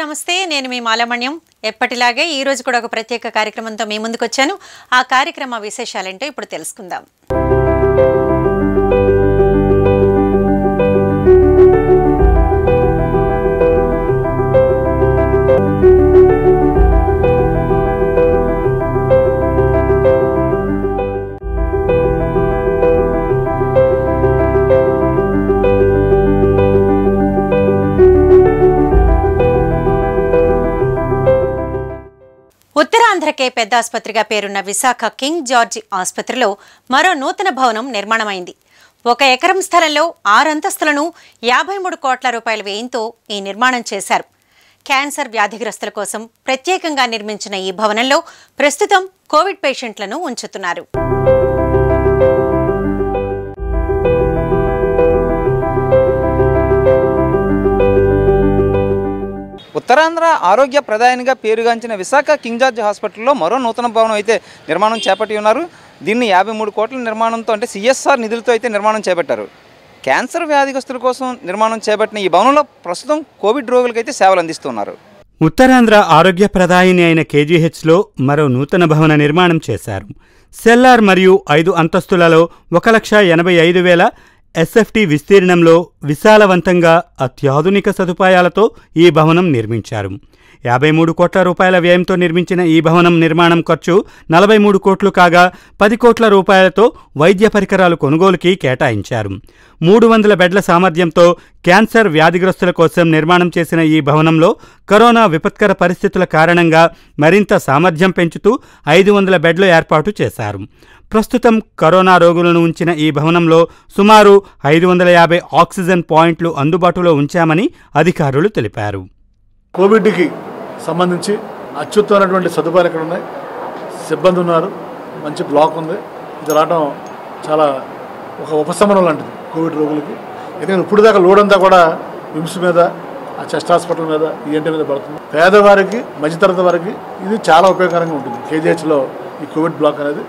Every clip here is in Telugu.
నమస్తే నేను మీ మాలమణ్యం. ఎప్పటిలాగే ఈరోజు కూడా ఒక ప్రత్యేక కార్యక్రమంతో మీ ముందుకు వచ్చాను ఆ కార్యక్రమ విశేషాలేంటో ఇప్పుడు తెలుసుకుందాం. ఉత్తరాంధ్రకే పెద్ద ఆసుపత్రిగా పేరున్న విశాఖ కింగ్ జార్జ్ ఆసుపత్రిలో మరో నూతన భవనం నిర్మాణమైంది. ఒక ఎకరం స్థలంలో ఆరంతస్తులను యాభై మూడు కోట్ల రూపాయల వ్యయంతో ఈ నిర్మాణం చేశారు. క్యాన్సర్ వ్యాధిగ్రస్తుల కోసం ప్రత్యేకంగా నిర్మించిన ఈ భవనంలో ప్రస్తుతం కోవిడ్ పేషెంట్లను ఉంచుతున్నారు. ఉత్తరాంధ్ర ఆరోగ్య ప్రధానిగా పేరుగాంచిన విశాఖ కింగ్ జార్జ్ హాస్పిటల్లో మరో నూతన భవనం అయితే నిర్మాణం చేపట్టి ఉన్నారు. దీన్ని యాభై మూడు కోట్ల నిర్మాణంతో అంటే సిఎస్ఆర్ నిధులతో అయితే నిర్మాణం చేపట్టారు. క్యాన్సర్ వ్యాధిగ్రస్తుల కోసం నిర్మాణం చేపట్టిన ఈ భవనంలో ప్రస్తుతం కోవిడ్ రోగులకైతే సేవలు అందిస్తున్నారు. ఉత్తరాంధ్ర ఆరోగ్య ప్రదాయిని అయిన కేజీహెచ్లో మరో నూతన భవన నిర్మాణం చేశారు. సెల్లార్ మరియు ఐదు అంతస్తులలో ఒక లక్ష ఎనభై ఐదు వేల ఎస్ఎఫ్టీ విస్తీర్ణంలో విశాలవంతంగా అత్యాధునిక సదుపాయాలతో ఈ భవనం నిర్మించారు. యాభై మూడు కోట్ల రూపాయల వ్యయంతో నిర్మించిన ఈ భవనం నిర్మాణం ఖర్చు నలభై మూడు కోట్లు కాగా పది కోట్ల రూపాయలతో వైద్య పరికరాలు కొనుగోలుకి కేటాయించారు. మూడు వందల బెడ్ల సామర్థ్యంతో క్యాన్సర్ వ్యాధిగ్రస్తుల కోసం నిర్మాణం చేసిన ఈ భవనంలో కరోనా విపత్కర పరిస్థితుల కారణంగా మరింత సామర్థ్యం పెంచుతూ ఐదు వందల బెడ్లు ఏర్పాటు చేశారు. ప్రస్తుతం కరోనా రోగులను ఉంచిన ఈ భవనంలో సుమారు ఐదు వందల యాభై ఆక్సిజన్ పాయింట్లు అందుబాటులో ఉంచామని అధికారులు తెలిపారు. కోవిడ్కి సంబంధించి అత్యుత్తమైనటువంటి సదుపాయాలు ఇక్కడ ఉన్నాయి. సిబ్బంది ఉన్నారు. మంచి బ్లాక్ ఉంది. ఇది రావడం చాలా ఒక ఉపశమనం లాంటిది కోవిడ్ రోగులకి. ఎందుకంటే ఇప్పుడు దాకా లోడ్ అంతా కూడా విమ్స్ మీద ఆ చెస్ట్ హాస్పిటల్ మీద ఈఎన్టీ మీద పడుతుంది. పేదవారికి మధ్యతరగతి వారికి ఇది చాలా ఉపయోగకరంగా ఉంటుంది. కేజీహెచ్లో ఈ కోవిడ్ బ్లాక్ అనేది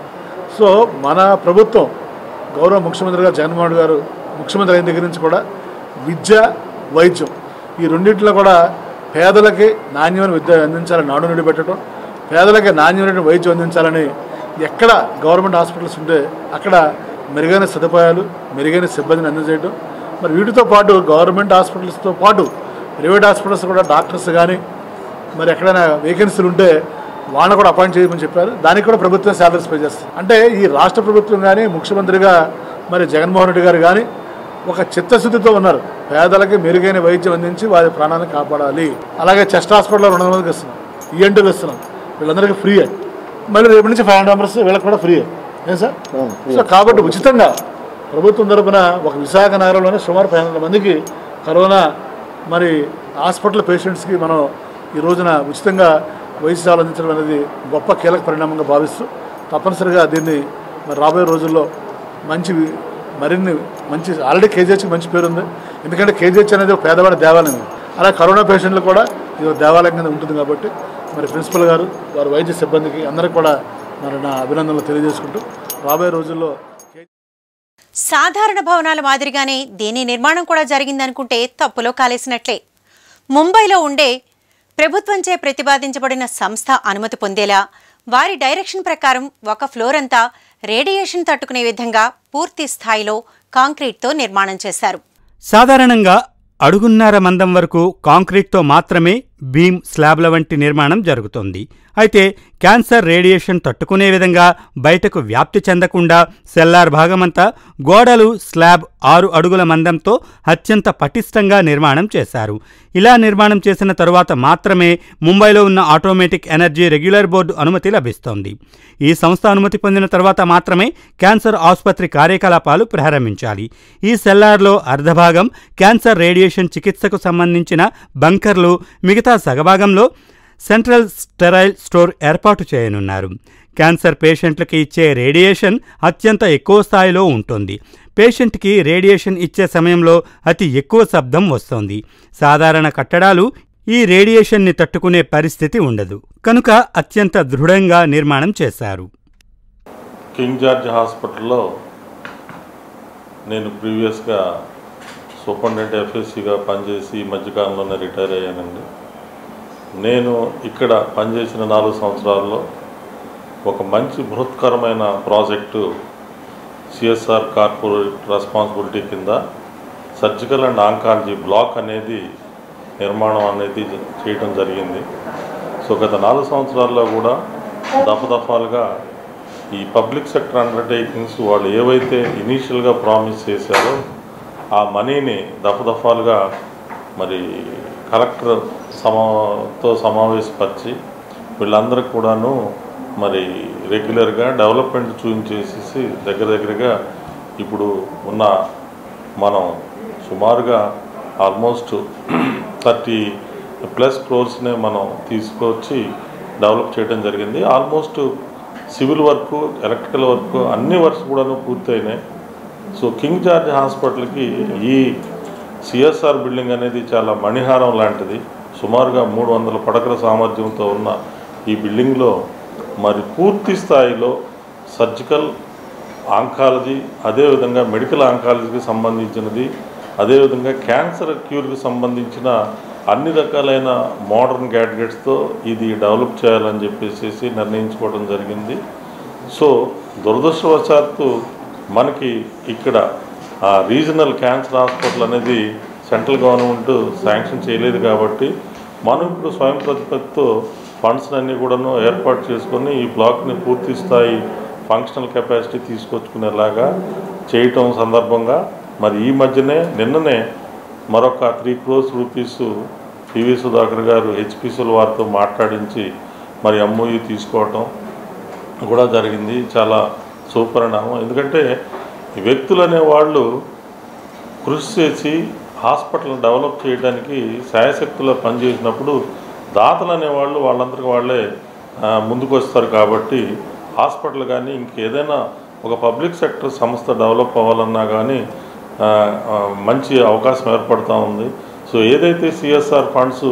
సో మన ప్రభుత్వం గౌరవ ముఖ్యమంత్రి గారు జగన్మోహన్ గారు ముఖ్యమంత్రి అయిన దగ్గర నుంచి కూడా విద్య వైద్యం ఈ రెండింటిలో కూడా పేదలకి నాణ్యమైన విద్య అందించాలని నాడు నుండి పెట్టడం పేదలకి నాణ్యమైన వైద్యం అందించాలని ఎక్కడ గవర్నమెంట్ హాస్పిటల్స్ ఉంటే అక్కడ మెరుగైన సదుపాయాలు మెరుగైన సిబ్బందిని అందజేయడం. మరి వీటితో పాటు గవర్నమెంట్ హాస్పిటల్స్తో పాటు ప్రైవేట్ హాస్పిటల్స్ కూడా డాక్టర్స్ కానీ మరి ఎక్కడైనా వేకెన్సీలు ఉంటే వాళ్ళని కూడా అపాయింట్ చేయమని చెప్పారు. దానికి కూడా ప్రభుత్వం శాలరీస్ పే చేస్తుంది. అంటే ఈ రాష్ట్ర ప్రభుత్వం కానీ ముఖ్యమంత్రిగా మరి జగన్మోహన్ రెడ్డి గారు కానీ ఒక చిత్తశుద్ధితో ఉన్నారు. పేదలకి మెరుగైన వైద్యం అందించి వారి ప్రాణాలను కాపాడాలి. అలాగే చెస్ట్ హాస్పిటల్లో రెండు వందల మందికి ఇస్తున్నాం ఈఎన్టీలు ఇస్తున్నాం వీళ్ళందరికీ ఫ్రీ మళ్ళీ రేపు నుంచి ఫైవ్ హండ్రెడ్ మెంబర్స్ వీళ్ళకి కూడా ఫ్రీ ఏం. సార్? సో కాబట్టి ఉచితంగా ప్రభుత్వం తరపున ఒక విశాఖ నగరంలోనే సుమారు పది వందల మందికి కరోనా మరి హాస్పిటల్ పేషెంట్స్కి మనం ఈ రోజున ఉచితంగా వైద్య అందించడం అనేది గొప్ప కీలక పరిణామంగా భావిస్తూ తప్పనిసరిగా దీన్ని మరి రాబోయే రోజుల్లో మంచి మరిన్ని మంచి ఆల్రెడీ కేజీహెచ్కి మంచి పేరు ఉంది. ఎందుకంటే కేజీహెచ్ అనేది ఒక పేదవాడి దేవాలయం. అలా కరోనా పేషెంట్లు కూడా ఇది ఒక దేవాలయం కింద ఉంటుంది కాబట్టి మరి ప్రిన్సిపల్ గారు వారి వైద్య సిబ్బందికి అందరికీ కూడా మరి నా అభినందనలు తెలియజేసుకుంటూ రాబోయే రోజుల్లో సాధారణ భవనాల మాదిరిగానే దీని నిర్మాణం కూడా జరిగిందనుకుంటే తప్పులో కాలేసినట్లే. ముంబైలో ఉండే ప్రభుత్వంచే ప్రతిపాదించబడిన సంస్థ అనుమతి పొందేలా వారి డైరెక్షన్ ప్రకారం ఒక ఫ్లోర్ అంతా రేడియేషన్ తట్టుకునే విధంగా పూర్తి స్థాయిలో కాంక్రీట్తో నిర్మాణం చేశారు. సాధారణంగా అడుగున్నర మందం వరకు కాంక్రీట్తో మాత్రమే బీమ్ స్లాబ్ల వంటి నిర్మాణం జరుగుతోంది. అయితే క్యాన్సర్ రేడియేషన్ తట్టుకునే విధంగా బయటకు వ్యాప్తి చెందకుండా సెల్లార్ భాగమంతా గోడలు స్లాబ్ ఆరు అడుగుల మందంతో అత్యంత పటిష్టంగా నిర్మాణం చేశారు. ఇలా నిర్మాణం చేసిన తరువాత మాత్రమే ముంబైలో ఉన్న ఆటోమేటిక్ ఎనర్జీ రెగ్యులర్ బోర్డు అనుమతి లభిస్తోంది. ఈ సంస్థ అనుమతి పొందిన తర్వాత మాత్రమే క్యాన్సర్ ఆసుపత్రి కార్యకలాపాలు ప్రారంభించాలి. ఈ సెల్లార్లో అర్ధభాగం క్యాన్సర్ రేడియేషన్ చికిత్సకు సంబంధించిన బంకర్లు మిగతా సగభాగంలో సెంట్రల్ స్టెరైల్ స్టోర్ ఏర్పాటు చేయనున్నారు. క్యాన్సర్ పేషెంట్లకు ఇచ్చే రేడియేషన్ అత్యంత ఎక్కువ స్థాయిలో ఉంటుంది. పేషెంట్కి రేడియేషన్ ఇచ్చే సమయంలో అతి ఎక్కువ శబ్దం వస్తోంది. సాధారణ కట్టడాలు ఈ రేడియేషన్ని తట్టుకునే పరిస్థితి ఉండదు. కనుక అత్యంత దృఢంగా నిర్మాణం చేశారు. కింగ్ జార్జ్ హాస్పిటల్లో నేను ప్రీవియస్గా సూపరింటెండెంట్ ఎఫ్ఎస్సిగా పనిచేసి మధ్యకాలంలోనే రిటైర్ అయ్యానండి. నేను ఇక్కడ పనిచేసిన నాలుగు సంవత్సరాల్లో ఒక మంచి బృహత్కరమైన ప్రాజెక్టు సిఎస్ఆర్ కార్పొరేట్ రెస్పాన్సిబిలిటీ కింద సర్జికల్ అండ్ ఆంకాలజీ బ్లాక్ అనేది నిర్మాణం అనేది చేయడం జరిగింది. సో గత నాలుగు సంవత్సరాల్లో కూడా దఫదఫాలుగా ఈ పబ్లిక్ సెక్టర్ అండర్టేకింగ్స్ వాళ్ళు ఏవైతే ఇనీషియల్గా ప్రామిస్ చేశారో ఆ మనీని దఫదఫాలుగా మరి కలెక్టర్ సమాతో సమావేశపరిచి వీళ్ళందరికీ కూడాను మరి రెగ్యులర్గా డెవలప్మెంట్ చూపించేసేసి దగ్గర దగ్గరగా ఇప్పుడు ఉన్న మనం సుమారుగా ఆల్మోస్ట్ థర్టీ ప్లస్ క్రోర్స్నే మనం తీసుకొచ్చి డెవలప్ చేయడం జరిగింది. Almost civil work electrical work అన్ని వర్క్స్ కూడాను పూర్తయినాయి. సో కింగ్ జార్జ్ హాస్పిటల్కి ఈ సిఎస్ఆర్ బిల్డింగ్ అనేది చాలా మణిహారం లాంటిది. సుమారుగా మూడు వందల పడకల సామర్థ్యంతో ఉన్న ఈ బిల్డింగ్లో మరి పూర్తి స్థాయిలో సర్జికల్ ఆంకాలజీ అదేవిధంగా మెడికల్ ఆంకాలజీకి సంబంధించినది అదేవిధంగా క్యాన్సర్ క్యూర్కి సంబంధించిన అన్ని రకాలైన మోడర్న్ గ్యాడ్గెట్స్తో ఇది డెవలప్ చేయాలని చెప్పేసి నిర్ణయించుకోవడం జరిగింది. సో దురదృష్టవశాత్తు మనకి ఇక్కడ ఆ రీజనల్ క్యాన్సర్ హాస్పిటల్ అనేది సెంట్రల్ గవర్నమెంట్ శాంక్షన్ చేయలేదు కాబట్టి మనం ఇప్పుడు స్వయం ప్రతిపత్తితో ఫండ్స్ అన్నీ కూడాను ఏర్పాటు చేసుకొని ఈ బ్లాక్ని పూర్తి స్థాయి ఫంక్షనల్ కెపాసిటీ తీసుకొచ్చుకునేలాగా చేయటం సందర్భంగా మరి ఈ మధ్యనే నిన్ననే మరొక three crores rupees P V Sudhakar గారు హెచ్పిసిల వారితో మాట్లాడించి మరి ఎంఓయూ తీసుకోవటం కూడా జరిగింది. చాలా సుపరిణామం ఎందుకంటే వ్యక్తులు అనేవాళ్ళు కృషి చేసి హాస్పిటల్ డెవలప్ చేయడానికి శాయశక్తులు పనిచేసినప్పుడు దాతలు అనేవాళ్ళు వాళ్ళందరికీ వాళ్ళే ముందుకు వస్తారు కాబట్టి హాస్పిటల్ కానీ ఇంకేదైనా ఒక పబ్లిక్ సెక్టర్ సంస్థ డెవలప్ అవ్వాలన్నా కానీ మంచి అవకాశం ఏర్పడుతూ ఉంది. సో ఏదైతే సిఎస్ఆర్ ఫండ్స్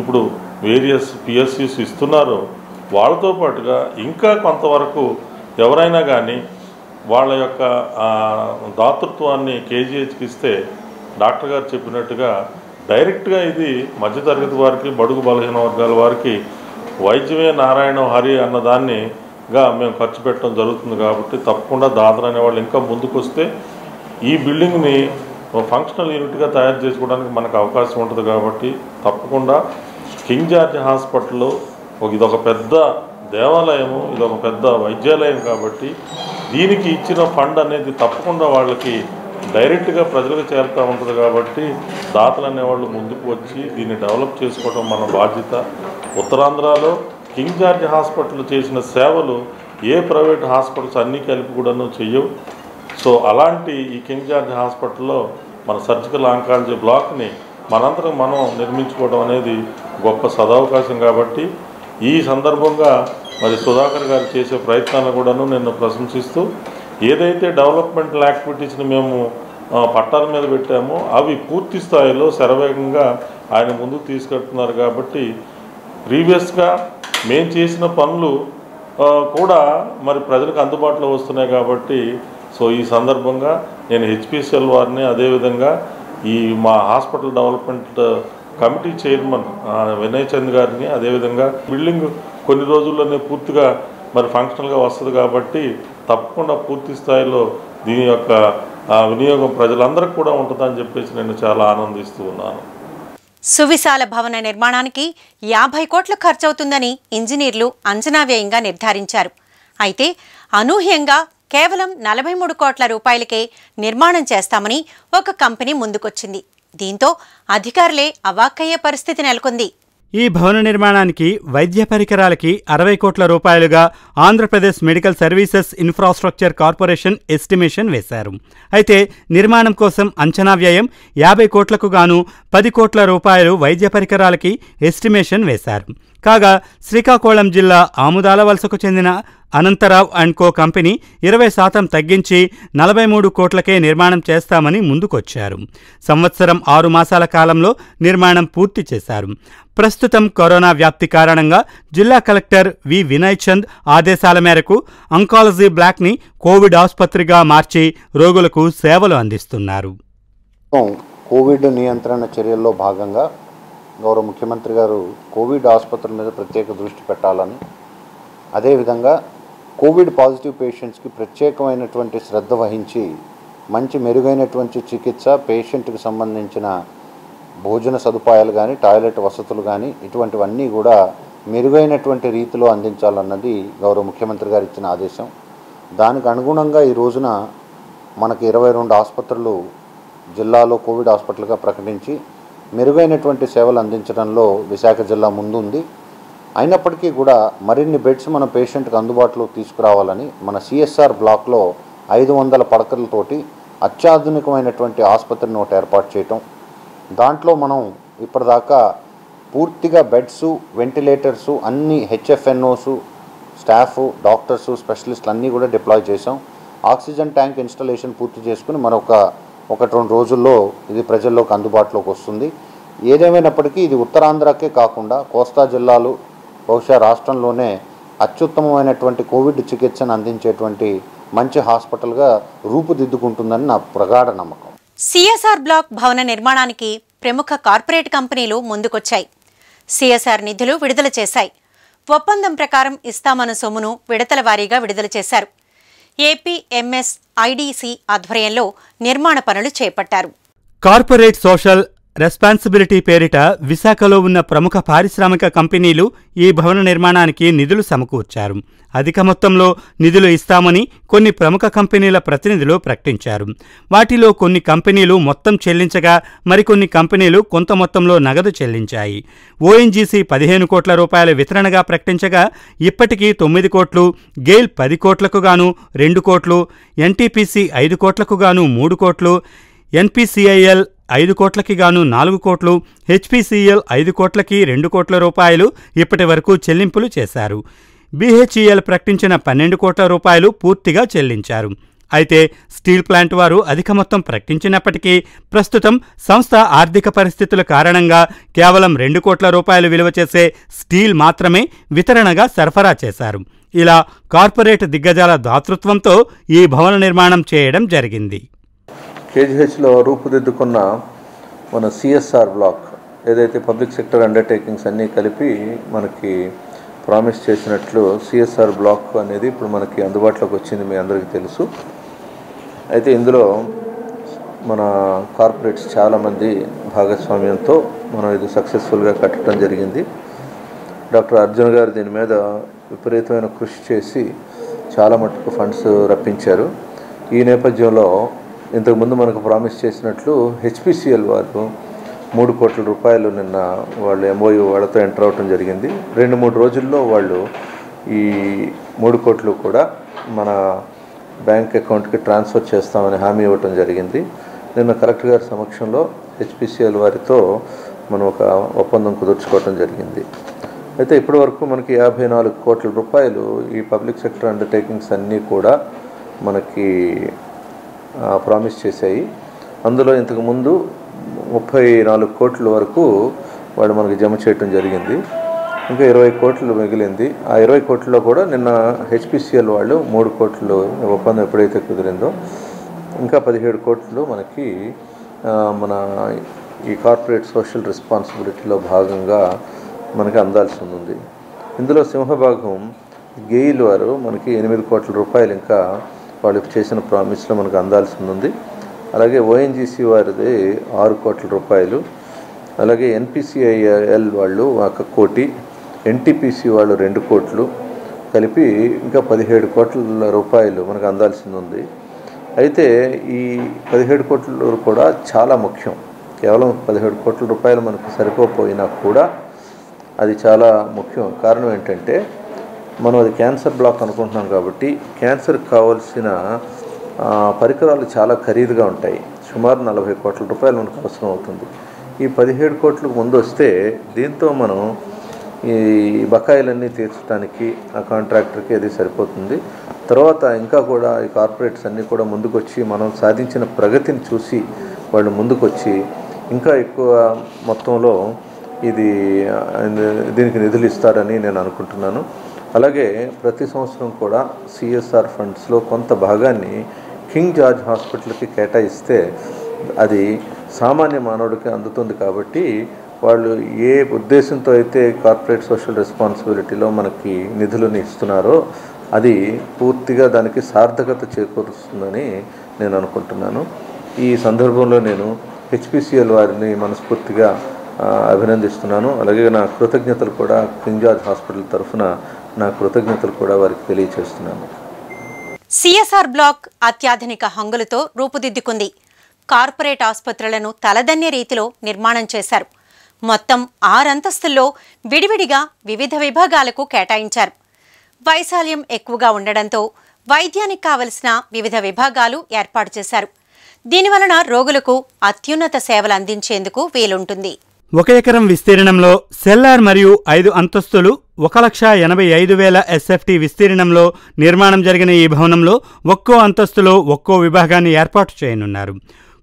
ఇప్పుడు వేరియస్ పిఎస్సిస్ ఇస్తున్నారో వాళ్ళతో పాటుగా ఇంకా కొంతవరకు ఎవరైనా కానీ వాళ్ళ యొక్క దాతృత్వాన్ని కేజీహెచ్కి ఇస్తే డాక్టర్ గారు చెప్పినట్టుగా డైరెక్ట్గా ఇది మధ్యతరగతి వారికి బడుగు బలహీన వర్గాల వారికి వైద్యమే నారాయణ హరి అన్నదాన్నిగా మేము ఖర్చు పెట్టడం జరుగుతుంది కాబట్టి తప్పకుండా దాతలు అనేవాళ్ళు ఇంకా ముందుకు వస్తే ఈ బిల్డింగ్ని ఫంక్షనల్ యూనిట్గా తయారు చేసుకోవడానికి మనకు అవకాశం ఉంటుంది కాబట్టి తప్పకుండా కింగ్ జార్జ్ హాస్పిటల్లో ఒక ఇదొక పెద్ద దేవాలయము ఇదొక పెద్ద వైద్యాలయం కాబట్టి దీనికి ఇచ్చిన ఫండ్ అనేది తప్పకుండా వాళ్ళకి డైరెక్ట్గా ప్రజలకు చేరుతూ ఉంటుంది కాబట్టి దాతలు అనేవాళ్ళు ముందుకు వచ్చి దీన్ని డెవలప్ చేసుకోవడం మన బాధ్యత. ఉత్తరాంధ్రలో కింగ్ జార్జ్ హాస్పిటల్ చేసిన సేవలు ఏ ప్రైవేట్ హాస్పిటల్స్ అన్నీ కలిపి కూడాను చెయ్యవు. సో అలాంటి ఈ కింగ్ జార్జ్ హాస్పిటల్లో మన సర్జికల్ ఆంకాలజీ బ్లాక్ని మనందరం మనం నిర్మించుకోవడం అనేది గొప్ప సదవకాశం కాబట్టి ఈ సందర్భంగా మరి సుధాకర్ గారు చేసే ప్రయత్నాలను కూడాను నేను ప్రశంసిస్తూ ఏదైతే డెవలప్మెంటల్ యాక్టివిటీస్ని మేము పట్టాల మీద పెట్టామో అవి పూర్తి స్థాయిలో శరవేగంగా ఆయన ముందుకు తీసుకెళ్తున్నారు కాబట్టి ప్రీవియస్గా మేము చేసిన పనులు కూడా మరి ప్రజలకు అందుబాటులో వస్తున్నాయి కాబట్టి సో ఈ సందర్భంగా నేను హెచ్పిసిఎల్ వారిని అదేవిధంగా ఈ మా hospital development committee chairman Vinay Chand గారిని అదేవిధంగా బిల్డింగ్ కొన్ని రోజుల్లోనే పూర్తిగా మరి ఫంక్షనల్గా వస్తుంది కాబట్టి తప్పకుండా పూర్తి స్థాయిలో దీని యొక్క వినియోగం ప్రజలందరికీ కూడా ఉంటుందని చెప్పేసి నేను చాలా ఆనందిస్తూ ఉన్నాను. సువిశాల భవన నిర్మాణానికి యాభై కోట్లు ఖర్చవుతుందని ఇంజనీర్లు అంచనా వ్యయంగా నిర్ధారించారు. అయితే అనూహ్యంగా కేవలం నలభై మూడు కోట్ల రూపాయలకే నిర్మాణం చేస్తామని ఒక కంపెనీ ముందుకొచ్చింది. దీంతో అధికారులే అవాక్కయ్యే పరిస్థితి నెలకొంది. ఈ భవన నిర్మాణానికి వైద్య పరికరాలకి అరవై కోట్ల రూపాయలుగా Andhra Pradesh medical services infrastructure corporation estimation వేశారు. అయితే నిర్మాణం కోసం అంచనా వ్యయం యాభై కోట్లకు గాను పది కోట్ల రూపాయలు వైద్య పరికరాలకి ఎస్టిమేషన్ వేశారు. కాగా శ్రీకాకుళం జిల్లా ఆముదాల వలసకు చెందిన అనంతరావు అండ్ కో కంపెనీ ఇరవై శాతం తగ్గించి నలభై మూడు కోట్లకే నిర్మాణం చేస్తామని ముందుకొచ్చారు. సంవత్సరం ఆరు మాసాల కాలంలో నిర్మాణం పూర్తి చేశారు. ప్రస్తుతం కరోనా వ్యాప్తి కారణంగా జిల్లా కలెక్టర్ వి వినయ్ చంద్ ఆదేశాల మేరకు అంకాలజీ బ్లాక్ని కోవిడ్ ఆసుపత్రిగా మార్చి రోగులకు సేవలు అందిస్తున్నారు. కోవిడ్ నియంత్రణ చర్యల్లో భాగంగా గౌరవ ముఖ్యమంత్రి గారు కోవిడ్ ఆసుపత్రుల మీద ప్రత్యేక దృష్టి పెట్టాలని అదేవిధంగా కోవిడ్ పాజిటివ్ పేషెంట్స్కి ప్రత్యేకమైనటువంటి శ్రద్ధ వహించి మంచి మెరుగైనటువంటి చికిత్స పేషెంట్కి సంబంధించిన భోజన సదుపాయాలు కానీ టాయిలెట్ వసతులు కానీ ఇటువంటివన్నీ కూడా మెరుగైనటువంటి రీతిలో అందించాలన్నది గౌరవ ముఖ్యమంత్రి గారు ఇచ్చిన ఆదేశం. దానికి అనుగుణంగా ఈ రోజున మనకి ఇరవై రెండు ఆసుపత్రులు జిల్లాలో కోవిడ్ హాస్పిటల్గా ప్రకటించి మెరుగైనటువంటి సేవలు అందించడంలో విశాఖ జిల్లా ముందుంది. అయినప్పటికీ కూడా మరిన్ని బెడ్స్ మన పేషెంట్కి అందుబాటులో తీసుకురావాలని మన సిఎస్ఆర్ బ్లాక్లో ఐదు వందల పడకలతోటి అత్యాధునికమైనటువంటి ఆసుపత్రిని ఒకటి ఏర్పాటు చేయటం. దాంట్లో మనం ఇప్పటిదాకా పూర్తిగా బెడ్స్ వెంటిలేటర్సు అన్ని హెచ్ఎఫ్ఎన్ఓసు స్టాఫ్ డాక్టర్సు స్పెషలిస్టులు అన్నీ కూడా డిప్లాయ్ చేసాం ఆక్సిజన్ ట్యాంక్ ఇన్స్టలేషన్ పూర్తి చేసుకుని మరొక ఒకటి రెండు రోజుల్లో ఇది ప్రజల్లోకి అందుబాటులోకి వస్తుంది. ఏదేమైనప్పటికీ ఇది ఉత్తరాంధ్రకే కాకుండా కోస్తా జిల్లాలు బహుశా రాష్ట్రంలోనే అత్యుత్తమమైనటువంటి కోవిడ్ చికిత్సను అందించేటువంటి మంచి హాస్పిటల్గా రూపుదిద్దుకుంటుందని నా ప్రగాఢ నమ్మకం. సిఎస్ఆర్ బ్లాక్ భవన నిర్మాణానికి ప్రముఖ కార్పొరేట్ కంపెనీలు ముందుకొచ్చాయి. సిఎస్ఆర్ నిధులు విడుదల చేశాయి. ఒప్పందం ప్రకారం ఇస్తామన్న సొమ్మును విడతల వారీగా విడుదల చేశారు. ఏపీఎంఎస్ ఐడీసీ ఆధ్వర్యంలో నిర్మాణ పనులు చేపట్టారు. కార్పొరేట్ సోషల్ రెస్పాన్సిబిలిటీ పేరిట విశాఖలో ఉన్న ప్రముఖ పారిశ్రామిక కంపెనీలు ఈ భవన నిర్మాణానికి నిధులు సమకూర్చారు. అధిక మొత్తంలో నిధులు ఇస్తామని కొన్ని ప్రముఖ కంపెనీల ప్రతినిధులు ప్రకటించారు. వాటిలో కొన్ని కంపెనీలు మొత్తం చెల్లించగా మరికొన్ని కంపెనీలు కొంత మొత్తంలో నగదు చెల్లించాయి. ఓఎన్జీసీ పదిహేను కోట్ల రూపాయల వితరణగా ప్రకటించగా ఇప్పటికీ తొమ్మిది కోట్లు గెయిల్ పది కోట్లకు గాను రెండు కోట్లు ఎన్టీపీసీ ఐదు కోట్లకు గాను మూడు కోట్లు ఎన్పిసిఐఎల్ ఐదు కోట్లకి గాను నాలుగు కోట్లు హెచ్పిసిఎల్ ఐదు కోట్లకి రెండు కోట్ల రూపాయలు ఇప్పటి వరకు చెల్లింపులు చేశారు. బీహెచ్ఈఎల్ ప్రకటించిన పన్నెండు కోట్ల రూపాయలు పూర్తిగా చెల్లించారు. అయితే స్టీల్ ప్లాంట్ వారు అధిక మొత్తం ప్రకటించినప్పటికీ ప్రస్తుతం సంస్థ ఆర్థిక పరిస్థితుల కారణంగా కేవలం రెండు కోట్ల రూపాయలు విలువ చేసే స్టీల్ మాత్రమే వితరణగా సరఫరా చేశారు. ఇలా కార్పొరేట్ దిగ్గజాల దాతృత్వంతో ఈ భవన నిర్మాణం చేయడం జరిగింది. కేజీహెచ్లో రూపుదిద్దుకున్న మన సిఎస్ఆర్ బ్లాక్ ఏదైతే పబ్లిక్ సెక్టర్ అండర్టేకింగ్స్ అన్నీ కలిపి మనకి ప్రామిస్ చేసినట్లు సిఎస్ఆర్ బ్లాక్ అనేది ఇప్పుడు మనకి అందుబాటులోకి వచ్చింది మీ అందరికీ తెలుసు. అయితే ఇందులో మన కార్పొరేట్స్ చాలామంది భాగస్వామ్యంతో మనం ఇది సక్సెస్ఫుల్గా కట్టడం జరిగింది. డాక్టర్ అర్జున్ గారు దీని మీద విపరీతమైన కృషి చేసి చాలా మటుకు ఫండ్స్ రప్పించారు. ఈ నేపథ్యంలో ఇంతకుముందు మనకు ప్రామిస్ చేసినట్లు హెచ్పిసిఎల్ వారు మూడు కోట్ల రూపాయలు నిన్న వాళ్ళు ఎంఓయు వాళ్ళతో ఎంటర్ అవటం జరిగింది. రెండు మూడు రోజుల్లో వాళ్ళు ఈ మూడు కోట్లు కూడా మన బ్యాంక్ అకౌంట్కి ట్రాన్స్ఫర్ చేస్తామని హామీ ఇవ్వటం జరిగింది. నిన్న కలెక్టర్ గారి సమక్షంలో హెచ్పిసిఎల్ వారితో మనం ఒక ఒప్పందం కుదుర్చుకోవటం జరిగింది. అయితే ఇప్పటి వరకు మనకి యాభై నాలుగు కోట్ల రూపాయలు ఈ పబ్లిక్ సెక్టర్ అండర్టేకింగ్స్ అన్నీ కూడా మనకి ప్రామిస్ చేశాయి. అందులో ఇంతకుముందు ముప్పై నాలుగు కోట్ల వరకు వాడు మనకి జమ చేయటం జరిగింది. ఇంకా ఇరవై కోట్లు మిగిలింది. ఆ ఇరవై కోట్లలో కూడా నిన్న హెచ్పిసిఎల్ వాళ్ళు మూడు కోట్లు ఒప్పందం ఎప్పుడైతే కుదిరిందో ఇంకా పదిహేడు కోట్లు మనకి మన ఈ కార్పొరేట్ సోషల్ రెస్పాన్సిబిలిటీలో భాగంగా మనకి అందాల్సి ఉంది. ఇందులో సింహభాగం గెయిల్ వారు మనకి ఎనిమిది కోట్ల రూపాయలు ఇంకా వాళ్ళు చేసిన ప్రామిస్లో మనకు అందాల్సి ఉంది. అలాగే ఓఎన్జీసీ వారిది ఆరు కోట్ల రూపాయలు. అలాగే ఎన్పిసిఐఎల్ వాళ్ళు ఒక కోటి ఎన్టీపీసీ వాళ్ళు రెండు కోట్లు కలిపి ఇంకా పదిహేడు కోట్ల రూపాయలు మనకు అందాల్సింది ఉంది. అయితే ఈ పదిహేడు కోట్లు కూడా చాలా ముఖ్యం. కేవలం పదిహేడు కోట్ల రూపాయలు మనకు సరిపోయినా కూడా అది చాలా ముఖ్యం. కారణం ఏంటంటే మనం అది క్యాన్సర్ బ్లాక్ అనుకుంటున్నాం కాబట్టి క్యాన్సర్కి కావాల్సిన పరికరాలు చాలా ఖరీదుగా ఉంటాయి. సుమారు నలభై కోట్ల రూపాయలు మనకు అవసరం అవుతుంది. ఈ పదిహేడు కోట్లకు ముందు వస్తే దీంతో మనం ఈ బకాయిలన్నీ తీర్చడానికి ఆ కాంట్రాక్టర్కి అది సరిపోతుంది. తర్వాత ఇంకా కూడా ఈ కార్పొరేట్స్ అన్నీ కూడా ముందుకొచ్చి మనం సాధించిన ప్రగతిని చూసి వాళ్ళు ముందుకొచ్చి ఇంకా ఎక్కువ మొత్తంలో ఇది దీనికి నిధులు ఇస్తారని నేను అనుకుంటున్నాను. అలాగే ప్రతి సంవత్సరం కూడా సిఎస్ఆర్ ఫండ్స్లో కొంత భాగాన్ని కింగ్ జార్జ్ హాస్పిటల్కి కేటాయిస్తే అది సామాన్య మానవుడికి అందుతుంది కాబట్టి వాళ్ళు ఏ ఉద్దేశంతో అయితే కార్పొరేట్ సోషల్ రెస్పాన్సిబిలిటీలో మనకి నిధులను ఇస్తున్నారో అది పూర్తిగా దానికి సార్థకత చేకూరుస్తుందని నేను అనుకుంటున్నాను. ఈ సందర్భంలో నేను హెచ్పిసిఎల్ వారిని మనస్ఫూర్తిగా అభినందిస్తున్నాను. అలాగే నా కృతజ్ఞతలు కూడా కింగ్ జార్జ్ హాస్పిటల్ తరఫున నా కృతజ్ఞతలు కూడా వారికి తెలియచేస్తున్నాను. సిఎస్ఆర్ బ్లాక్ అత్యాధునిక హంగులతో రూపుదిద్దుకుంది. కార్పొరేట్ ఆసుపత్రులను తలదన్నే రీతిలో నిర్మాణం చేశారు. మొత్తం ఆరంతస్తుల్లో విడివిడిగా వివిధ విభాగాలకు కేటాయించారు. వైశాల్యం ఎక్కువగా ఉండడంతో వైద్యానికి కావలసిన వివిధ విభాగాలు ఏర్పాటు చేశారు. దీనివలన రోగులకు అత్యున్నత సేవలు అందించేందుకు వీలుంటుంది. ఒక ఎకరం విస్తీర్ణంలో సెల్లార్ మరియు ఐదు అంతస్తులు ఒక లక్ష ఎనభై ఐదు వేల ఎస్ఎఫ్టీ విస్తీర్ణంలో నిర్మాణం జరిగిన ఈ భవనంలో ఒక్కో అంతస్తులో ఒక్కో విభాగాన్ని ఏర్పాటు చేయనున్నారు.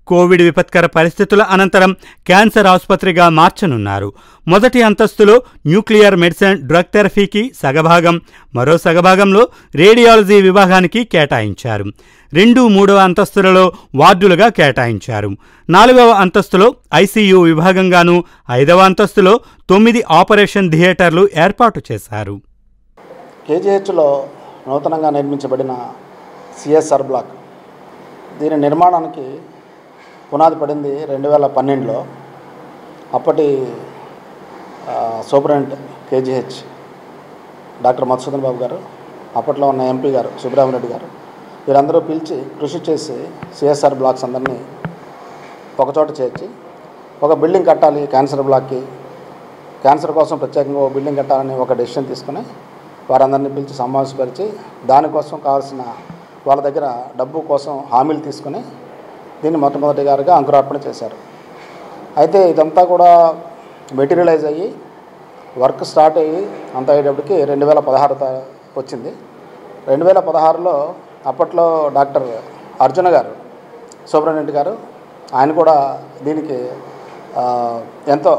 కోవిడ్ విపత్కర పరిస్థితుల అనంతరం క్యాన్సర్ ఆసుపత్రిగా మార్చనున్నారు. మొదటి అంతస్తులో న్యూక్లియర్ మెడిసిన్ డ్రగ్ థెరపీకి సగభాగం మరో సగభాగంలో రేడియాలజీ విభాగానికి కేటాయించారు. రెండు మూడవ అంతస్తులలో వార్డులుగా కేటాయించారు. నాలుగవ అంతస్తులో ఐసీయూ విభాగంగాను ఐదవ అంతస్తులో తొమ్మిది ఆపరేషన్ థియేటర్లు ఏర్పాటు చేశారు. కేజీహెచ్లో నూతనంగా నిర్మించబడిన సిఎస్ఆర్ బ్లాక్. దీని నిర్మాణానికి పునాది పడింది రెండు వేల పన్నెండులో. అప్పటి ఆ, కేజీహెచ్ డాక్టర్ మధుసూదన్ బాబు గారు అప్పట్లో ఉన్న ఎంపీ గారు సుబ్రహ్మరెడ్డి గారు వీరందరూ పిలిచి కృషి చేసి సిఎస్ఆర్ బ్లాక్స్ అందరినీ ఒకచోట చేర్చి ఒక బిల్డింగ్ కట్టాలి క్యాన్సర్ బ్లాక్కి. క్యాన్సర్ కోసం ప్రత్యేకంగా ఒక బిల్డింగ్ కట్టాలని ఒక డెసిషన్ తీసుకుని వారందరినీ పిలిచి సమావేశపరిచి దానికోసం కావాల్సిన వాళ్ళ దగ్గర డబ్బు కోసం హామీలు తీసుకుని దీన్ని మొట్టమొదటిగారుగా అంకురార్పణ చేశారు. అయితే ఇదంతా కూడా మెటీరియలైజ్ అయ్యి వర్క్ స్టార్ట్ అయ్యి అంత అయ్యేటప్పటికి రెండు వేల పదహారు వచ్చింది. రెండు వేల పదహారులో అప్పట్లో డాక్టర్ అర్జున గారు సూపరింటెండెంట్ గారు ఆయన కూడా దీనికి ఎంతో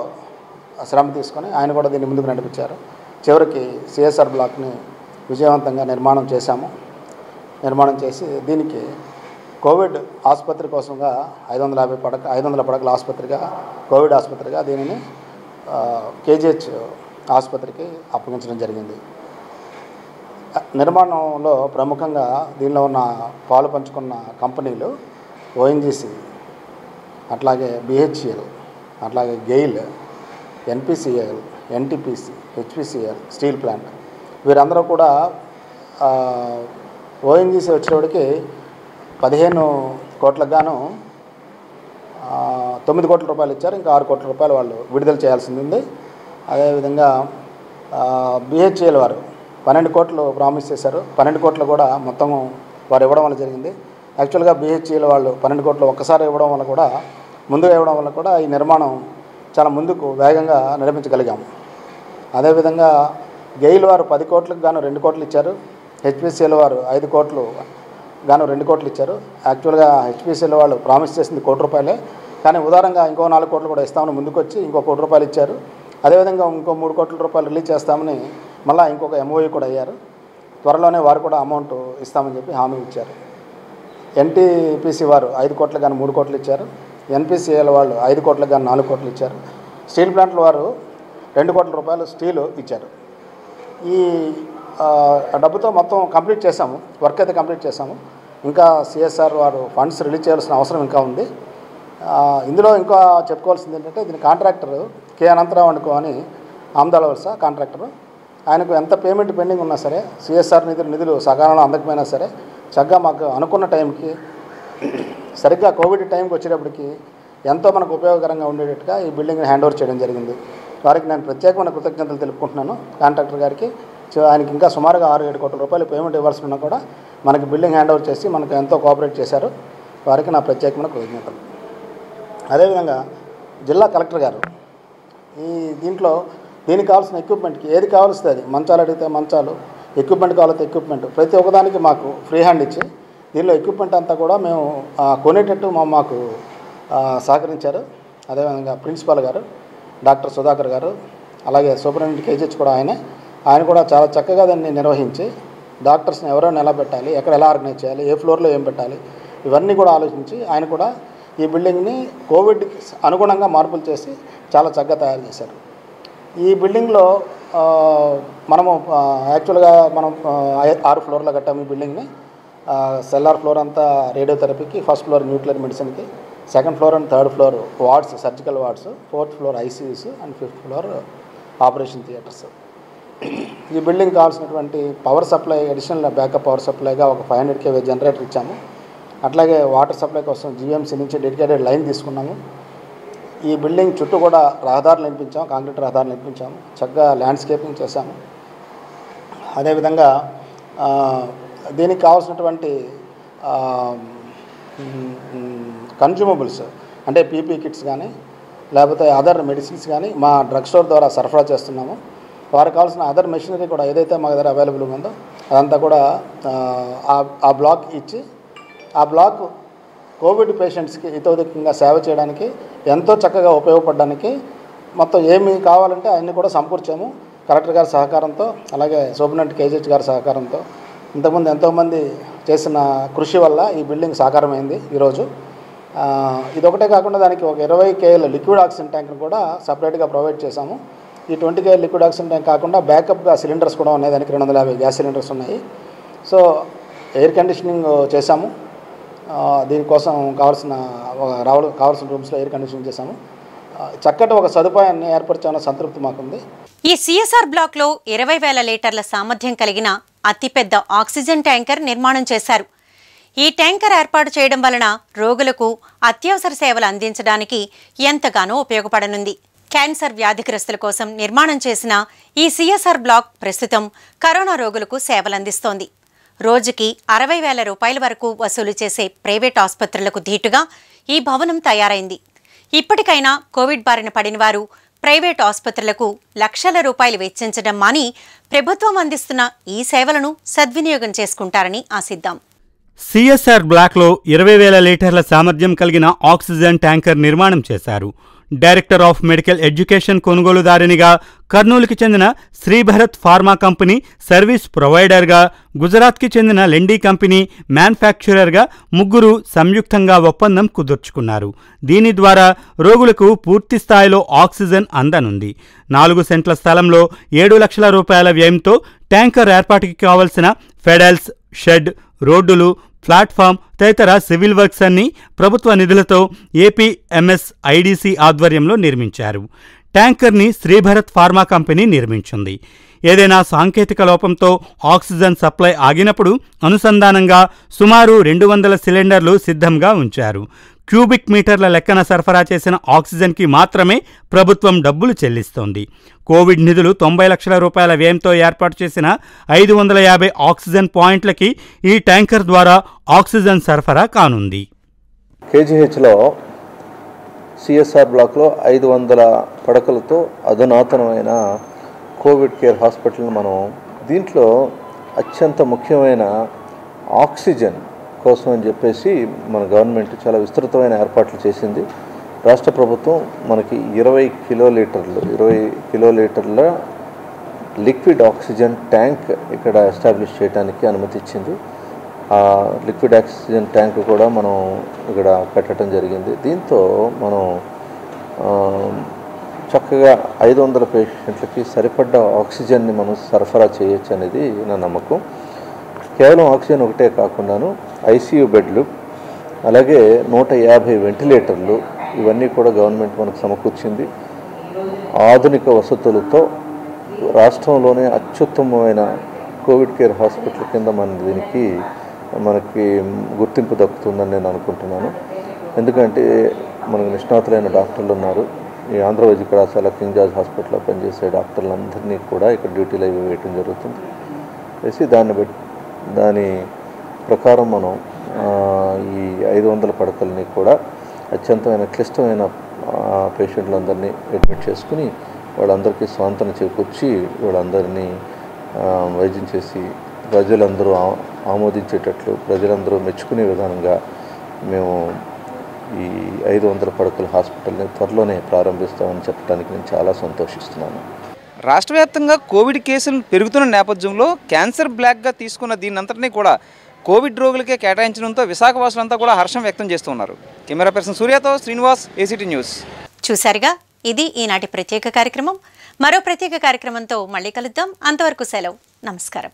శ్రమ తీసుకొని ఆయన కూడా దీన్ని ముందుకు నడిపించారు. చివరికి సిఎస్ఆర్ బ్లాక్ని విజయవంతంగా నిర్మాణం చేశాము. నిర్మాణం చేసి దీనికి కోవిడ్ ఆసుపత్రి కోసంగా ఐదు వందల యాభై పడక ఐదు వందల పడకల ఆసుపత్రిగా కోవిడ్ ఆసుపత్రిగా దీనిని కేజీహెచ్ ఆసుపత్రికి అప్పగించడం జరిగింది. నిర్మాణంలో ప్రముఖంగా దీనిలో ఉన్న పాలు పంచుకున్న కంపెనీలు ఓఎన్జీసీ అట్లాగే బిహెచ్ఎల్ అట్లాగే GAIL NPCL NTPC HPCL steel plant. వీరందరూ కూడా ఓఎన్జీసీ వచ్చేవాడికి పదిహేను కోట్లకు గాను తొమ్మిది కోట్ల రూపాయలు ఇచ్చారు. ఇంకా ఆరు కోట్ల రూపాయలు వాళ్ళు విడుదల చేయాల్సింది ఉంది. అదేవిధంగా బిహెచ్ఏల వారు పన్నెండు కోట్లు ప్రామిస్ చేశారు. పన్నెండు కోట్లు కూడా మొత్తం వారు ఇవ్వడం వల్ల జరిగింది. యాక్చువల్గా బిహెచ్ఏల వాళ్ళు పన్నెండు కోట్లు ఒక్కసారి ఇవ్వడం వల్ల కూడా ముందుగా ఇవ్వడం వల్ల కూడా ఈ నిర్మాణం చాలా ముందుకు వేగంగా నిర్మించగలిగాము అదేవిధంగా గెయిల్ వారు పది కోట్లకు గాను రెండు కోట్లు ఇచ్చారు. హెచ్పిసిఎల్ వారు ఐదు కోట్లు గాను రెండు కోట్లు ఇచ్చారు. యాక్చువల్గా హెచ్పిసిఎల్ వాళ్ళు ప్రామిస్ చేసింది కోటి రూపాయలే. కానీ ఉదారంగా ఇంకో నాలుగు కోట్లు కూడా ఇస్తామని ముందుకొచ్చి ఇంకో కోటి రూపాయలు ఇచ్చారు. అదేవిధంగా ఇంకో మూడు కోట్ల రూపాయలు రిలీజ్ చేస్తామని మళ్ళీ ఇంకొక ఎంఓఈ కూడా అయ్యారు. త్వరలోనే వారు కూడా అమౌంట్ ఇస్తామని చెప్పి హామీ ఇచ్చారు. ఎన్టీపీసీ వారు ఐదు కోట్లకు కానీ మూడు కోట్లు ఇచ్చారు. ఎన్పిసిఎల్ వాళ్ళు ఐదు కోట్లకు కానీ నాలుగు కోట్లు ఇచ్చారు. స్టీల్ ప్లాంట్ల వారు రెండు కోట్ల రూపాయలు స్టీలు ఇచ్చారు. ఈ డబ్బుతో మొత్తం కంప్లీట్ చేశాము. వర్క్ అయితే కంప్లీట్ చేశాము. ఇంకా సిఎస్ఆర్ వారు ఫండ్స్ రిలీజ్ చేయాల్సిన అవసరం ఇంకా ఉంది. ఇందులో ఇంకా చెప్పుకోవాల్సింది ఏంటంటే దీని కాంట్రాక్టర్ కే అనంతరావు అనుకో అని ఆమ్దాల వలస కాంట్రాక్టర్. ఆయనకు ఎంత పేమెంట్ పెండింగ్ ఉన్నా సరే సిఎస్ఆర్ నిధులు నిధులు సకాలంలో అందకపోయినా సరే చక్కగా మాకు అనుకున్న టైంకి సరిగ్గా కోవిడ్ టైంకి వచ్చేటప్పటికి ఎంతో మనకు ఉపయోగకరంగా ఉండేటట్టుగా ఈ బిల్డింగ్ని హ్యాండ్ ఓవర్ చేయడం జరిగింది. వారికి నేను ప్రత్యేకమైన కృతజ్ఞతలు తెలుపుకుంటున్నాను. కాంట్రాక్టర్ గారికి సో ఆయనకి ఇంకా సుమారుగా ఆరు ఏడు కోట్ల రూపాయలు పేమెంట్ ఇవ్వాల్సి ఉన్నా కూడా మనకి బిల్డింగ్ హ్యాండ్ ఓవర్ చేసి మనకు ఎంతో కోఆపరేట్ చేశారు. వారికి నా ప్రత్యేకమైన కృతజ్ఞతలు. అదేవిధంగా జిల్లా కలెక్టర్ గారు ఈ దీంట్లో దీనికి కావాల్సిన ఎక్విప్మెంట్కి ఏది కావాల్సింది అది? మంచాలు అడిగితే మంచాలు ఎక్విప్మెంట్ కావాలంటే ఎక్విప్మెంట్ ప్రతి ఒక్కదానికి మాకు ఫ్రీ హ్యాండ్ ఇచ్చి దీనిలో ఎక్విప్మెంట్ అంతా కూడా మేము కొనేటట్టు మా మాకు సహకరించారు. అదేవిధంగా ప్రిన్సిపాల్ గారు డాక్టర్ సుధాకర్ గారు అలాగే సూపరింటెండెంట్ కేజీహెచ్ కూడా ఆయనే ఆయన కూడా చాలా చక్కగా దాన్ని నిర్వహించి డాక్టర్స్ని ఎవరెవరిని ఎలా పెట్టాలి ఎక్కడ ఎలా ఆర్గనైజ్ చేయాలి ఏ ఫ్లోర్లో ఏం పెట్టాలి ఇవన్నీ కూడా ఆలోచించి ఆయన కూడా ఈ బిల్డింగ్ని కోవిడ్కి అనుగుణంగా మార్పులు చేసి చాలా చక్కగా తయారు చేశారు. ఈ బిల్డింగ్లో మనము యాక్చువల్గా మనం ఆరు ఫ్లోర్లో కట్టాము ఈ బిల్డింగ్ని. సెల్లార్ ఫ్లోర్ అంతా రేడియోథెరపీకి first floor nuclear మెడిసిన్కి second floor and third floor wards surgical wards fourth floor ICUs and fifth floor operation theatres. ఈ బిల్డింగ్ కావాల్సినటువంటి power supply additional backup power సప్లైగా ఒక ఫైవ్ హండ్రెడ్ కేవీ జనరేటర్ ఇచ్చాము. అట్లాగే వాటర్ సప్లై కోసం జీఎంసీ నుంచి డెడికేటెడ్ లైన్ తీసుకున్నాము. ఈ బిల్డింగ్ చుట్టూ కూడా రహదారులు నిర్మించాము కాంక్రీట్ రహదారులు నిర్మించాము చక్కగా ల్యాండ్స్కేపింగ్ చేశాము. అదేవిధంగా దీనికి కావాల్సినటువంటి కన్జ్యూమబుల్స్ అంటే పీపీ కిట్స్ కానీ లేకపోతే అదర్ మెడిసిన్స్ కానీ మా డ్రగ్ స్టోర్ ద్వారా సరఫరా చేస్తున్నాము. వారు కావాల్సిన అదర్ మెషినరీ కూడా ఏదైతే మా దగ్గర అవైలబుల్ ఉందో అదంతా కూడా ఆ, బ్లాక్ ఇచ్చి ఆ బ్లాక్ కోవిడ్ పేషెంట్స్కి హితోధికంగా సేవ చేయడానికి ఎంతో చక్కగా ఉపయోగపడడానికి మొత్తం ఏమి కావాలంటే అన్నీ కూడా సమకూర్చాము. కలెక్టర్ గారి సహకారంతో అలాగే సూపరింటెండెంట్ కేజీహెచ్ గారి సహకారంతో. ఇంతకుముందు ఎంతోమంది చేసిన కృషి వల్ల ఈ బిల్డింగ్ సాకారమైంది ఈరోజు. ఇదొకటే కాకుండా దానికి ఒక ఇరవై కేఎల్ లిక్విడ్ ఆక్సిజన్ ట్యాంక్ను కూడా సపరేట్గా ప్రొవైడ్ చేశాము. ఈ twenty K liquid oxygen tank కాకుండా బ్యాకప్గా సిలిండర్స్ కూడా ఉన్నాయి. దానికి రెండు వందల యాభై గ్యాస్ సిలిండర్స్ ఉన్నాయి. సో ఎయిర్ కండిషనింగ్ చేశాము. దీనికోసం కావాల్సిన రావడం కావాల్సిన రూమ్స్లో ఎయిర్ కండిషనింగ్ చేశాము. చక్కటి ఒక సదుపాయాన్ని ఏర్పరచామన్న సంతృప్తి మాకుంది. ఈ సిఎస్ఆర్ బ్లాక్లో ఇరవై వేల లీటర్ల సామర్థ్యం కలిగిన అతిపెద్ద ఆక్సిజన్ ట్యాంకర్ నిర్మాణం చేశారు. ఈ ట్యాంకర్ ఏర్పాటు చేయడం వలన రోగులకు అత్యవసర సేవలు అందించడానికి ఎంతగానో ఉపయోగపడనుంది. క్యాన్సర్ వ్యాధిగ్రస్తుల కోసం నిర్మాణం చేసిన ఈ సిఎస్ఆర్ బ్లాక్ ప్రస్తుతం కరోనా రోగులకు సేవలందిస్తోంది. రోజుకి అరవై వేల రూపాయల వరకు వసూలు చేసే ప్రైవేట్ ఆసుపత్రులకు ధీటుగా ఈ భవనం తయారైంది. ఇప్పటికైనా కోవిడ్ బారిన పడిన వారు ప్రైవేట్ ఆసుపత్రులకు లక్షల రూపాయలు వెచ్చించడం మాని ప్రభుత్వం అందిస్తున్న ఈ సేవలను సద్వినియోగం చేసుకుంటారని ఆశిద్దాం. సిఎస్ఆర్ బ్లాక్లో ఇరవై వేల లీటర్ల సామర్థ్యం కలిగిన ఆక్సిజన్ ట్యాంకర్ నిర్మాణం చేశారు. డైరెక్టర్ ఆఫ్ మెడికల్ ఎడ్యుకేషన్ కొనుగోలుదారునిగా కర్నూలుకి చెందిన శ్రీభరత్ ఫార్మా కంపెనీ సర్వీస్ ప్రొవైడర్గా గుజరాత్కి చెందిన లెండీ కంపెనీ మ్యానుఫ్యాక్చరర్గా ముగ్గురు సంయుక్తంగా ఒప్పందం కుదుర్చుకున్నారు. దీని ద్వారా రోగులకు పూర్తి స్థాయిలో ఆక్సిజన్ అందనుంది. నాలుగు సెంట్ల స్థలంలో ఏడు లక్షల రూపాయల వ్యయంతో ట్యాంకర్ ఏర్పాటుకి కావలసిన ఫెడల్స్ షెడ్ రోడ్డులు ప్లాట్ఫామ్ తదితర సివిల్ వర్క్స్ అన్ని ప్రభుత్వ నిధులతో ఏపీ ఎంఎస్ ఐడీసీ ఆధ్వర్యంలో నిర్మించారు. ట్యాంకర్ని శ్రీభరత్ ఫార్మా కంపెనీ నిర్మించింది. ఏదైనా సాంకేతిక లోపంతో ఆక్సిజన్ సప్లై ఆగినప్పుడు అనుసంధానంగా సుమారు రెండు వందల సిలిండర్లు సిద్ధంగా ఉంచారు. క్యూబిక్ మీటర్ల లెక్కన సరఫరా చేసిన ఆక్సిజన్కి మాత్రమే ప్రభుత్వం డబ్బులు చెల్లిస్తోంది. కోవిడ్ నిధులు తొంభై లక్షల రూపాయల వ్యయంతో ఏర్పాటు చేసిన ఐదు వందల యాభై ఆక్సిజన్ పాయింట్లకి ఈ ట్యాంకర్ ద్వారా ఆక్సిజన్ సరఫరా కానుంది. కేజీహెచ్లో సిఎస్ఆర్ బ్లాక్లో ఐదు వందల పడకలతో అధునాతనమైన కోవిడ్ కేర్ హాస్పిటల్ని మనం దీంట్లో అత్యంత ముఖ్యమైన ఆక్సిజన్ కోసం అని చెప్పేసి మన గవర్నమెంట్ చాలా విస్తృతమైన ఏర్పాట్లు చేసింది. రాష్ట్ర ప్రభుత్వం మనకి ఇరవై కిలోలీటర్లు ఇరవై కిలోలీటర్ల లిక్విడ్ ఆక్సిజన్ ట్యాంక్ ఇక్కడ ఎస్టాబ్లిష్ చేయడానికి అనుమతి ఇచ్చింది. ఆ లిక్విడ్ ఆక్సిజన్ ట్యాంక్ కూడా మనం ఇక్కడ పెట్టడం జరిగింది. దీంతో మనం చక్కగా ఐదు వందల పేషెంట్లకి సరిపడ్డ ఆక్సిజన్ని మనం సరఫరా చేయొచ్చు అనేది నా నమ్మకం. కేవలం ఆక్సిజన్ ఒకటే కాకుండాను ఐసీయూ బెడ్లు అలాగే నూట యాభై వెంటిలేటర్లు ఇవన్నీ కూడా గవర్నమెంట్ మనకు సమకూర్చింది. ఆధునిక వసతులతో రాష్ట్రంలోనే అత్యుత్తమమైన కోవిడ్ కేర్ హాస్పిటల్ కింద మన దీనికి మనకి గుర్తింపు దక్కుతుందని నేను అనుకుంటున్నాను. ఎందుకంటే మనకు నిష్ణాతులైన డాక్టర్లు ఉన్నారు. ఈ ఆంధ్ర వైద్య కళాశాల కింగ్ జార్జ్ హాస్పిటల్లో పనిచేసే డాక్టర్లందరినీ కూడా ఇక్కడ డ్యూటీలో వేయటం జరుగుతుంది. వేసి దాన్ని దాని ప్రకారం మనం ఈ ఐదు వందల పడకల్ని కూడా అత్యంతమైన క్లిష్టమైన పేషెంట్లందరినీ అడ్మిట్ చేసుకుని వాళ్ళందరికీ స్వాంతన చేకూర్చి వాళ్ళందరినీ వైద్యం చేసి ప్రజలందరూ ఆ- ఆమోదించేటట్లు ప్రజలందరూ మెచ్చుకునే విధానంగా మేము ఈ ఐదు వందల పడకల హాస్పిటల్ని త్వరలోనే ప్రారంభిస్తామని చెప్పడానికి నేను చాలా సంతోషిస్తున్నాను. రాష్ట్ర వ్యాప్తంగా కోవిడ్ కేసులు పెరుగుతున్న నేపథ్యంలో క్యాన్సర్ బ్లాక్గా తీసుకున్న దీన్నంతటినీ కూడా కోవిడ్ రోగులకే కేటాయించడంతో విశాఖవాసులంతా కూడా హర్షం వ్యక్తం చేస్తున్నారు. కెమెరా పర్సన్ సూర్యతో శ్రీనివాస్ ఏసీటీ న్యూస్ చూశారుగా ఇది ఈనాటి ప్రత్యేక కార్యక్రమం. మరో ప్రత్యేక కార్యక్రమంతో మళ్ళీ కలుద్దాం. అంతవరకు సెలవు. నమస్కారం.